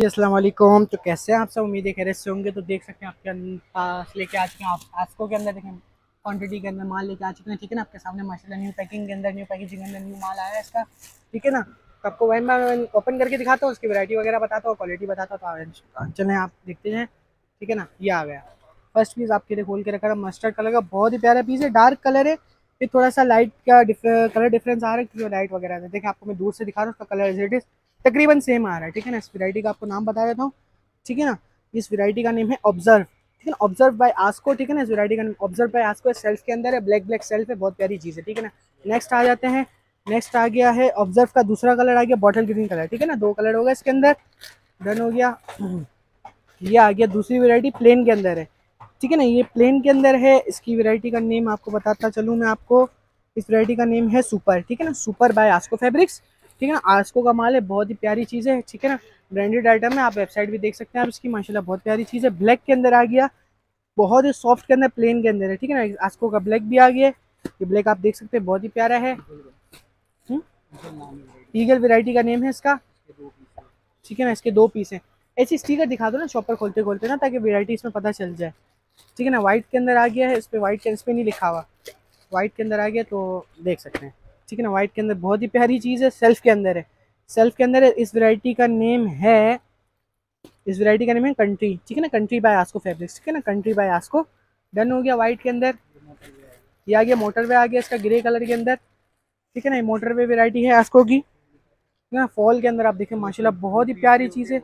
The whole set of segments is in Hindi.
वालेकुम। तो कैसे हैं आप सब? उम्मीद है रहे होंगे। तो देख सकते हैं आपके पास लेके आ चुके हैं आप, आस्को के अंदर देखें। क्वांटिटी के अंदर माल लेके आ चुके हैं, ठीक है ना? आपके सामने, माशाल्लाह न्यू पैकिंग के अंदर न्यू पैकेजिंग के अंदर न्यू माल आया है इसका, ठीक है ना? तो आपको वही मैं ओपन करके दिखाता हूँ, उसकी वैरायटी वगैरह बताता हूँ क्वालिटी बताता हूँ तो चलें, आप देखते हैं ठीक है ना? ये आ गया। फ़र्स्ट पीस आपके लिए खोल के रखा है मस्टर्ड कलर का, बहुत ही प्यारा पीस है डार्क कलर है। ये थोड़ा सा लाइट का कलर डिफरेंस आ रहा है, क्योंकि लाइट वगैरह देखिए आपको मैं दूर से दिखा रहा हूँ, उसका कलर इज़ इट इज़ तकरीबन सेम आ रहा है, ठीक है ना? इस वैरायटी का आपको नाम बता देता हूँ, ठीक है ना? इस वैरायटी का नेम है ऑब्ज़र्व ठीक है ना? ऑब्ज़र्व बाय आस्को ठीक है ना? इस वैरायटी का name observe by Asco shelf के अंदर है ब्लैक ब्लैक सेल्फ है, बहुत प्यारी चीज़ है, ठीक है ना? नेक्स्ट आ जाते हैं नेक्स्ट आ गया है ऑब्ज़र्व का दूसरा कलर आ गया बॉटल ग्रीन कलर ठीक है ना? दो कलर होगा इसके अंदर डन हो गया। ये आ गया दूसरी वेराइटी प्लेन के अंदर है, ठीक है ना? ये प्लेन के अंदर है, इसकी वेराइटी का नेम आपको बताता चलूँ मैं आपको। इस वैरायटी का नेम है सुपर ठीक है ना? सुपर बाय आस्को फैब्रिक्स ठीक है ना? आस्को का माल है, बहुत ही प्यारी चीज़ है, ठीक है ना? ब्रांडेड आइटम है, आप वेबसाइट भी देख सकते हैं आप इसकी, माशाल्लाह, बहुत प्यारी चीज़ है। ब्लैक के अंदर आ गया, बहुत ही सॉफ्ट के अंदर प्लेन के अंदर है, ठीक है ना? आस्को का ब्लैक भी आ गया ये ब्लैक आप देख सकते हैं, बहुत ही प्यारा है। ईगल वेराइटी का नेम है इसका, ठीक है ना? इसके दो पीस हैं। ऐसी स्टीकर दिखा दो ना शॉपर खोलते खोलते ना, ताकि वेराइटी इसमें पता चल जाए, ठीक है ना? वाइट के अंदर आ गया है, इस पर वाइट इस पर नहीं लिखा हुआ। वाइट के अंदर आ गया तो देख सकते हैं। ठीक है ना वाइट के अंदर बहुत ही प्यारी चीज़ है सेल्फ के अंदर है। सेल्फ के अंदर इस वैरायटी का नेम है, इस वैरायटी का नेम है कंट्री ठीक है ना कंट्री बाय आस्को फैब्रिक्स ठीक है ना कंट्री बाय आस्को डन हो गया वाइट के अंदर। ये आ गया मोटरवे आ गया इसका ग्रे कलर के अंदर। ठीक है ना मोटरवे वेराइटी है आस्को की। ना फॉल के अंदर आप देखें, माशाल्लाह बहुत ही प्यारी चीज़ है।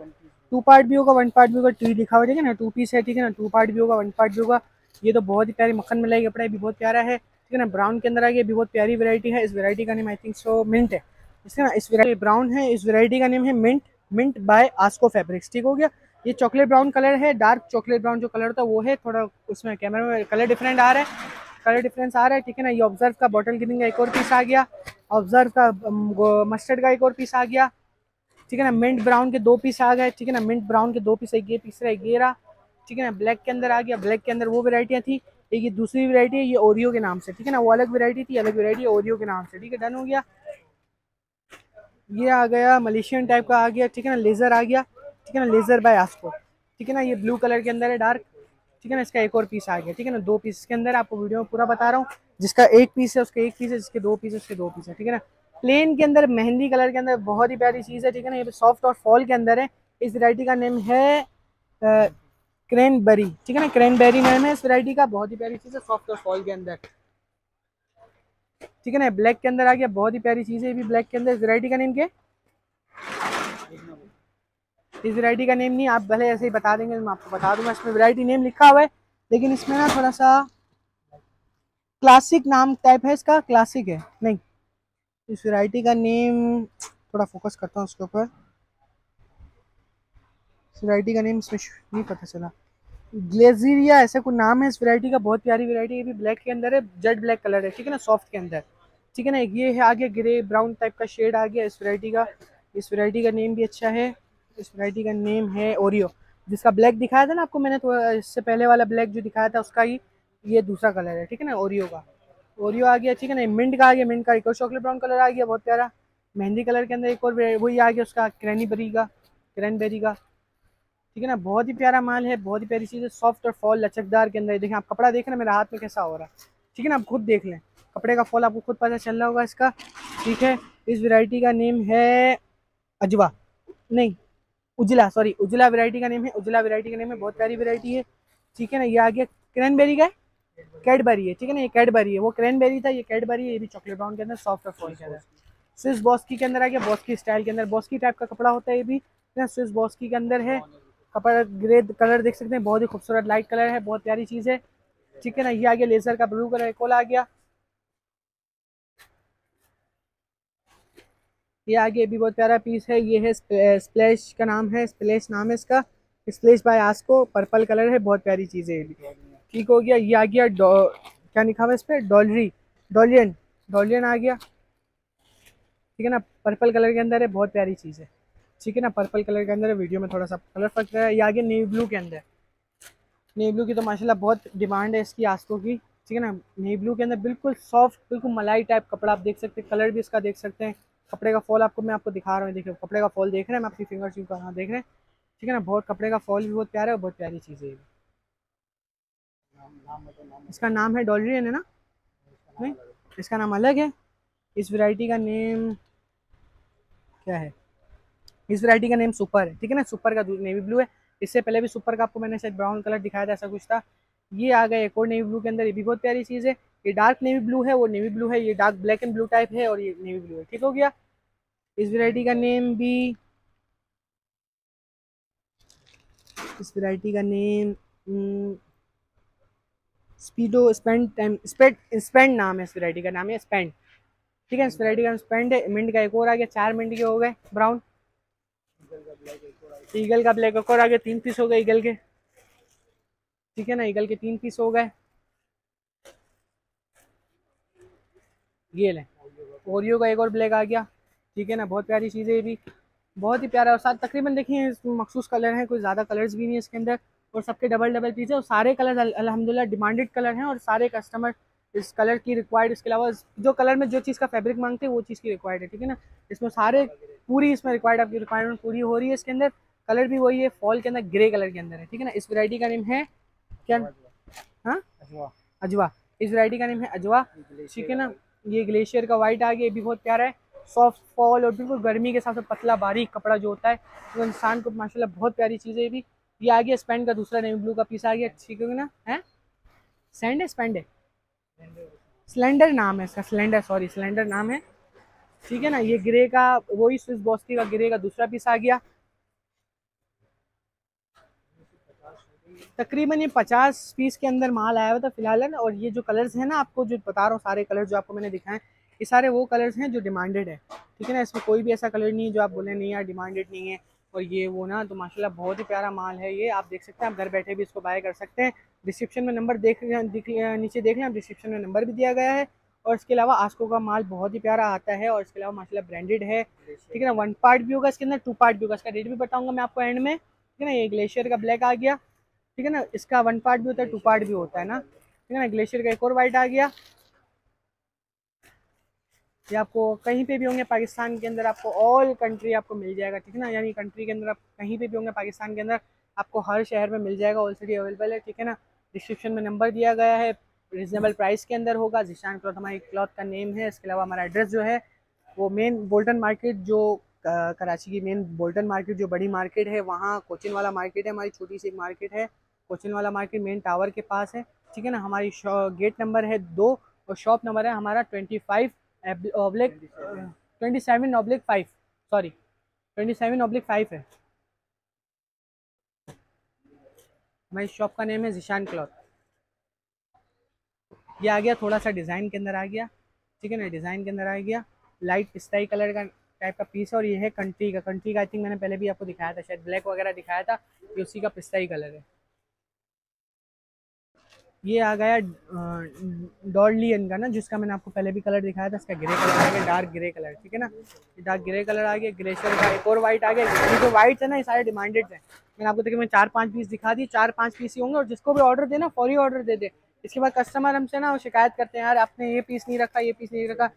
टू पार्ट भी होगा वन पार्ट भी होगा टी लिखा हुआ ठीक है ना टू पीस है, ठीक है ना टू पार्ट भी होगा वन पार्ट भी होगा। ये तो बहुत ही प्यारी मक्खन मिलाई कपड़ा भी बहुत प्यारा है। ठीक है ना? ब्राउन के अंदर आ गया भी बहुत प्यारी वेरायटी है, इस वेरायटी का name I think so mint है। इसका ना? इस वेरायटी ब्राउन है, इस वेरायटी का नेम है mint mint by Asco fabrics ठीक हो गया? ये चॉकलेट ब्राउन कलर है डार्क चॉकलेट ब्राउन जो कलर है वो है, थोड़ा उसमें कैमरा में कलर डिफरेंट आ रहा है कलर डिफरेंस आ रहा है, ठीक है ना? ये ऑब्ज़र्व का बॉटल ग्रीन का एक और पीस आ गया ऑब्ज़र्व का मस्टर्ड का एक और पीस आ गया, ठीक है ना? मिंट ब्राउन के दो पीस आ गए, ठीक है ना? मिंट ब्राउन के दो पीस एक ये पीस रहा ये रहा, ठीक है ना? ब्लैक के अंदर आ गया ब्लैक के अंदर वो वेराइटियाँ थी एक ये दूसरी वेराइटी है, ये ओरियो के नाम से, ठीक है ना? वो अलग वेरायटी थी, अलग वेराइटी ओरियो के नाम से, ठीक है? डन हो गया। ये आ गया मलेशियन टाइप का आ गया, ठीक है ना? लेज़र आ गया, ठीक है ना? लेज़र बाय आस्को ठीक है ना? ये ब्लू कलर के अंदर है डार्क ठीक है ना? इसका एक और पीस आ गया, ठीक है ना? दो पीस के अंदर आपको वीडियो में पूरा बता रहा हूँ। जिसका एक पीस है, उसका एक पीस है, जिसके दो पीस है उसके दो पीस है, ठीक है ना? प्लेन के अंदर, मेहंदी कलर के अंदर बहुत ही प्यारी चीज़ है, ठीक है ना? ये सॉफ्ट और फॉल के अंदर है। इस वैरायटी का नेम है क्रैनबेरी ठीक है ना? क्रैनबेरी नेम है इस वैरायटी का, बहुत ही प्यारी चीज़ है सॉफ्ट और फॉल के अंदर। ठीक है ना? ब्लैक के अंदर आ गया, बहुत ही प्यारी चीज़ है भी ब्लैक के अंदर। इस वैरायटी का नेम क्या इस वैरायटी का नेम नहीं, आप भले ऐसे ही बता देंगे, मैं आपको बता दूँगा। इसमें वैरायटी नेम लिखा हुआ है, लेकिन इसमें ना थोड़ा सा क्लासिक नाम टाइप है इसका क्लासिक है। नहीं, इस वैरायटी का नेम थोड़ा फोकस करता हूँ उसके ऊपर। वैरायटी का नेम इसमें नहीं पता चला। ग्लेजीरिया ऐसा कोई नाम है इस वैरायटी का? बहुत प्यारी वैरायटी ये भी ब्लैक के अंदर है जेड ब्लैक कलर है, ठीक है ना? सॉफ्ट के अंदर। ठीक है ना? ये है, आगे ग्रे ब्राउन टाइप का शेड आ गया इस वैरायटी का। इस वैरायटी का नेम भी अच्छा है। इस वैरायटी का नेम है ओरियो जिसका ब्लैक दिखाया था ना आपको मैंने तो इससे पहले वाला ब्लैक जो दिखाया था, उसका ही ये दूसरा कलर है, ठीक है ना? ओरियो का। ओरियो आ गया, ठीक है ना? मिंट का आ गया मिंट का एक और चॉकलेट ब्राउन कलर आ गया, बहुत प्यारा। मेहंदी कलर के अंदर एक और वही आ गया उसका क्रैनीबेरी का क्रैनबेरी का। ठीक है ना? बहुत ही प्यारा माल है, बहुत ही प्यारी चीज़ है सॉफ्ट और फॉल लचकदार के अंदर देखें आप कपड़ा देख रहे हैं, मेरे हाथ में कैसा हो रहा है। ठीक है ना? आप खुद देख लें। कपड़े का फॉल आपको खुद पता चल रहा होगा इसका। ठीक है? इस वैरायटी का नेम है अजवा। नहीं, उजला सॉरी उजला वैरायटी का नेम है, उजला वैरायटी का नेम है, बहुत प्यारी वैरायटी है। ठीक है ना? ये आ गया क्रैनबेरी का कैडबरी है। ठीक है ना? ये कैडबरी है। वो क्रैनबेरी था, ये कैडबरी है, ये भी चॉकलेट ब्राउन के अंदर सॉफ्ट और फॉल के अंदर। स्विस बॉस्की के अंदर आ गया बॉस्की स्टाइल के अंदर। बॉस्की टाइप का कपड़ा होता है ये भी। स्विस बॉस्की के अंदर है। कपड़ा ग्रे कलर देख सकते हैं, बहुत ही खूबसूरत लाइट कलर है, बहुत प्यारी चीज़ है। ठीक है ना, ये आ गया लेजर का ब्लू कलर कोल आ गया। ये आगे भी बहुत प्यारा पीस है, ये है स्प्लैश का नाम है स्प्लैश नाम है इसका। Splash by Asco purple colour है, बहुत प्यारी चीज़ है ठीक हो गया, ये आ गया क्या लिखा हुआ इस पर डॉलरी डॉलियन डॉलियन आ गया। ठीक है ना पर्पल कलर के अंदर है, बहुत प्यारी चीज़ है। ठीक है ना पर्पल कलर के अंदर वीडियो में थोड़ा सा कलर फ़र्क रहा है, ये आगे नेवी ब्लू के अंदर नेवी ब्लू की तो माशाल्लाह बहुत डिमांड है इसकी आस्को की, ठीक है ना नेवी ब्लू के अंदर बिल्कुल सॉफ्ट बिल्कुल मलाई टाइप कपड़ा आप देख सकते हैं कलर भी इसका देख सकते हैं। कपड़े का फॉल आपको मैं आपको दिखा रहा हूँ देखिए, कपड़े का फॉल देख रहे हैं, मैं अपनी फिंगर यूँ कर देख रहे हैं। ठीक है ना, बहुत कपड़े का फॉल भी बहुत प्यारा है बहुत प्यारी चीज़ है इसका नाम है डॉलरियन, है ना? नहीं, इसका नाम अलग है। इस वैरायटी का नेम क्या है? इस वैरायटी का नेम सुपर है, ठीक है ना? सुपर का नेवी ब्लू है। इससे पहले भी सुपर का आपको मैंने शायद ब्राउन कलर दिखाया था, ऐसा कुछ था। ये आ गया एक और नेवी ब्लू के अंदर, ये भी बहुत प्यारी चीज़ है। ये डार्क नेवी ब्लू है, वो नेवी ब्लू है। ये dark black and blue type है और ये नेवी ब्लू है, ठीक हो गया? इस वैरायटी का नेम भी, इस वैरायटी का name speedo spend time sped spend नाम है इस वैरायटी का, नाम है स्पेंड ठीक है? इस वैरायटी का नाम स्पेंड है। मिंट का एक और आ गया, चार मिंट के हो गए ब्राउन ईगल का ब्लैक और आ गया तीन पीस हो गए ईगल के। ठीक है ना, ईगल के तीन पीस हो गए। ये लें, ओरियो का एक और ब्लैक आ गया। ठीक है ना, बहुत प्यारी चीज़ है ये भी। बहुत ही प्यारा और साथ तकरीबन देखिए मखसूस कलर हैं, कोई ज़्यादा कलर्स भी नहीं है इसके अंदर। और सबके डबल डबल पीस है और सारे कलर अलहमदिल्ला डिमांडेड कलर हैं और सारे कस्टमर इस कलर की रिक्वायर्ड इसके अलावा जो कलर में जो चीज़ का फैब्रिक मांगते हैं वो चीज़ की रिक्वायर्ड है ठीक है ना? इसमें सारे पूरी इसमें रिक्वायर्ड आपकी रिक्वायरमेंट पूरी हो रही है इसके अंदर। कलर भी वही है फॉल के अंदर ग्रे कलर के अंदर है ठीक है ना? इस वैरायटी का नेम है क्या? हाँ? अजवा। इस वैरायटी का नेम है अजवा ठीक है ना? ये ग्लेशियर का वाइट आ गया ये भी बहुत प्यारा है। सॉफ्ट फॉल और बिल्कुल गर्मी के हिसाब से पतला बारीक कपड़ा जो होता है तो इंसान को माशाल्लाह बहुत प्यारी चीज़ है ये भी। ये आ गया स्पेंड का दूसरा नेवी ब्लू का पीस आ गया ठीक है ना? है? सैंड है स्पेंड है। सिलेंडर नाम है इसका सिलेंडर सॉरी सिलेंडर नाम है। ठीक है ना, ये ग्रे का, वही स्विस बॉस्की का ग्रे का दूसरा पीस आ गया। तकरीबन ये पचास पीस के अंदर माल आया हुआ था फ़िलहाल है ना, और ये जो कलर्स हैं ना, आपको जो बता रहा हूँ, सारे कलर जो आपको मैंने दिखाए, ये सारे वो कलर्स हैं जो डिमांडेड है। ठीक है ना, इसमें कोई भी ऐसा कलर नहीं है जो आप बोले, नहीं यार डिमांडेड नहीं है। और ये वो ना तो माशाल्लाह बहुत ही प्यारा माल है ये, आप देख सकते हैं, आप घर बैठे भी इसको बाय कर सकते हैं। डिस्क्रिप्शन में नंबर देख नीचे देख लें डिस्क्रिप्शन में नंबर भी दिया गया है। और इसके अलावा आस्को का माल बहुत ही प्यारा आता है और इसके अलावा माशाल्लाह ब्रांडेड है। ठीक है ना वन पार्ट भी होगा इसके अंदर टू पार्ट भी होगा इसका रेट भी बताऊँगा मैं आपको एंड में। ठीक है ना, ये ग्लेशियर का ब्लैक आ गया। ठीक है ना, इसका वन पार्ट भी होता है टू पार्ट भी होता है ना। ठीक है ना ग्लेशियर का एक और वाइट आ गया। ये आपको कहीं पे भी होंगे, पाकिस्तान के अंदर आपको ऑल कंट्री आपको मिल जाएगा। ठीक है ना, यानी कंट्री के अंदर आप कहीं पे भी होंगे, पाकिस्तान के अंदर आपको हर शहर में मिल जाएगा ऑलरेडी अवेलेबल है। ठीक है ना डिस्क्रिप्शन में नंबर दिया गया है रिजनेबल प्राइस के अंदर होगा। जिशान क्लॉथ हमारी क्लॉथ का नेम है इसके अलावा हमारा एड्रेस जो है वो मेन बोल्टन मार्केट जो कराची की मेन बोल्टन मार्केट जो बड़ी मार्केट है वहाँ कोचिन वाला मार्केट है हमारी छोटी सी मार्केट है। कोचिन वाला मार्केट मेन टावर के पास है। ठीक है ना? हमारी गेट नंबर है दो और शॉप नंबर है हमारा twenty five oblique twenty seven oblique five sorry twenty seven oblique five है। हमारी शॉप का नेम है जिशान क्लॉथ ये आ गया थोड़ा सा डिज़ाइन के अंदर आ गया, ठीक है ना? डिज़ाइन के अंदर आ गया। लाइट पिस्ताई कलर का टाइप का पीस है और ये है कंट्री का। कंट्री का आई थिंक मैंने पहले भी आपको दिखाया था, शायद ब्लैक वगैरह दिखाया था, ये उसी का पिस्ताई कलर है। ये आ गया डॉर्लियन का ना, जिसका मैंने आपको पहले भी कलर दिखाया था, इसका ग्रे कलर आ गया डार्क ग्रे कलर ठीक है ना? डार्क ग्रे कलर आ गया ग्लेशियर का एक और वाइट आ गया जो वाइट है ना, ये सारे डिमांडेड है। मैंने आपको देखिए मैं चार पाँच पीस दिखा दी चार पाँच पीस ही होंगे और जिसको भी ऑर्डर देना फौरी ऑर्डर दे दे। इसके बाद कस्टमर हमसे ना शिकायत करते हैं यार आपने ये पीस नहीं रखा ये पीस नहीं रखा।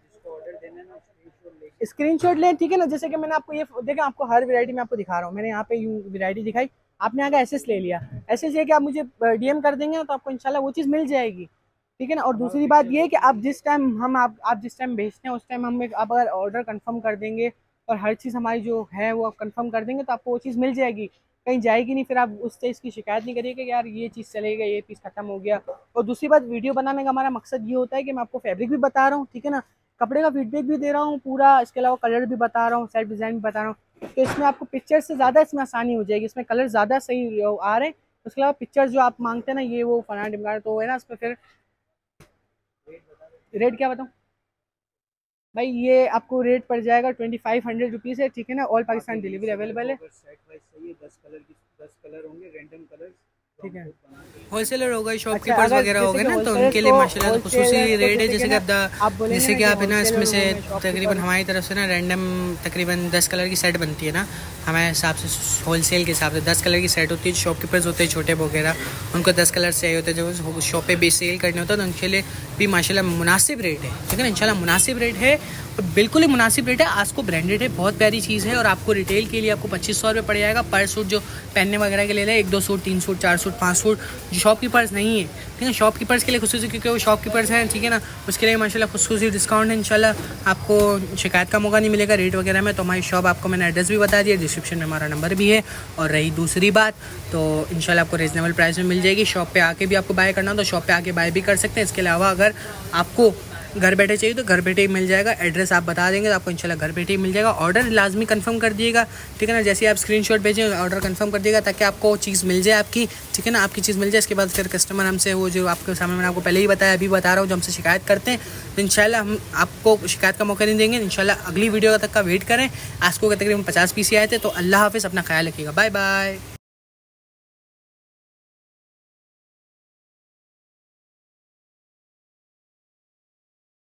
स्क्रीन शॉट लें ठीक है ना? जैसे कि मैंने आपको ये देखा आपको हर वैरायटी में आपको दिखा रहा हूँ। मैंने यहाँ पे यूँ वैरायटी दिखाई। आपने आगे एस ले लिया। एस एस कि आप मुझे डीएम कर देंगे तो आपको इंशाल्लाह वो चीज़ मिल जाएगी। ठीक है ना? और दूसरी बात ये है कि आप जिस टाइम हम आप आप जिस टाइम भेजते हैं उस टाइम हम एक आप अगर ऑर्डर कंफर्म कर देंगे और हर चीज़ हमारी जो है वो आप कंफर्म कर देंगे तो आपको वो चीज़ मिल जाएगी। कहीं जाएगी नहीं, फिर आप उस चीज़ की शिकायत नहीं करिएगा कि यार ये चीज़ चलेगा ये पीस खत्म हो गया। और दूसरी बात, वीडियो बनाने का हमारा मकसद ये होता है कि मैं आपको फैब्रिक भी बता रहा हूँ, ठीक है ना? कपड़े का फीडबैक भी दे रहा हूँ, पूरा इसके अलावा कलर भी बता रहा हूँ सेल्फ डिज़ाइन भी बता रहा हूँ। तो इसमें आपको पिक्चर से ज़्यादा इसमें आसानी हो जाएगी, इसमें कलर ज़्यादा सही आ रहे हैं। उसके अलावा पिक्चर जो आप मांगते हैं ना, ये वो फना डिमका तो है ना, इसमें फिर रेट क्या बताऊँ? भाई ये आपको रेट पड़ जाएगा ट्वेंटी फाइव हंड्रेड रुपीज़ है ठीक है ना? ऑल पाकिस्तान डिलीवरी अवेलेबल है। ठीक है। होलसेलर हो गए शॉपकीपर्स अच्छा, वगैरह हो गए ना तो उनके लिए माशाल्लाह खसूसी रेट है जैसे कि आप जैसे कि आप ना इसमें से तकरीबन हमारी तरफ़ से ना रैंडम तकरीबन दस कलर की सेट बनती है ना। हमारे हिसाब से होलसेल के हिसाब से दस कलर की सेट होती है शॉपकीपर्स होते हैं छोटे वगैरह उनको दस कलर चाहिए होते हैं। जब शॉप पे भी सेल करने होता है तो उनके लिए भी माशाल्लाह मुनासिब रेट है। ठीक है ना? इंशाल्लाह मुनासिब रेट है बिल्कुल ही मुनासिब रेट है। आज को ब्रांडेड है बहुत प्यारी चीज़ है और आपको रिटेल के लिए आपको पच्चीस सौ रुपये पड़ जाएगा। पर सूट जो पहनने वगैरह के लिए ले एक दो सूट तीन सूट चार सूट पाँच सूट जो शॉपकीपर्स नहीं है, ठीक है? शॉपकीपर्स के लिए खुशी क्योंकि वो शॉपकीपर्स हैं, ठीक है ना? उसके लिए माशाल्लाह खुशी डिस्काउंट है, इंशाल्लाह। आपको शिकायत का मौका नहीं मिलेगा रेट वगैरह में तो हमारी शॉप आपको मैंने एड्रेस भी बता दिया डिस्क्रिप्शन में हमारा नंबर भी है, और रही दूसरी बात तो इंशाल्लाह आपको रीजनेबल प्राइस में मिल जाएगी। शॉप पर आके भी आपको बाय करना हो तो शॉप पर आके बाय भी कर सकते हैं। इसके अलावा अगर आपको घर बैठे चाहिए तो घर बैठे ही मिल जाएगा। एड्रेस आप बता देंगे तो आपको इंशाल्लाह घर बैठे ही मिल जाएगा। ऑर्डर लाजमी कंफर्म कर दिएगा, ठीक है ना? जैसे आप स्क्रीनशॉट भेजें ऑर्डर कंफर्म कर दिएगा ताकि आपको चीज़ मिल जाए आपकी, ठीक है ना? आपकी चीज़ मिल जाए, इसके बाद फिर कस्टमर हमसे वो जो आपके सामने मैंने आपको पहले ही बताया, अभी बता रहा हूँ, जो हमसे शिकायत करते हैं तो इनशाला हम आपको शिकायत का मौका नहीं देंगे। इनशाला अगली वीडियो तक का वेट करें। आज को तकरीबन पचास पीस आए थे तो अल्लाह हाफिज़, अपना ख्याल रखिएगा। Bye bye